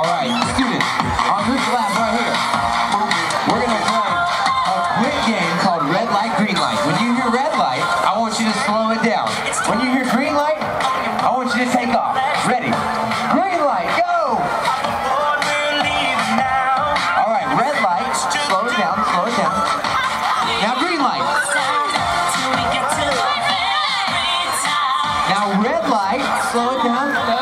All right, students, on this lap right here, we're going to play a quick game called Red Light, Green Light. When you hear red light, I want you to slow it down. When you hear green light, I want you to take off. Ready? Green light, go! All right, red light, slow it down, slow it down. Now green light. Now red light, slow it down,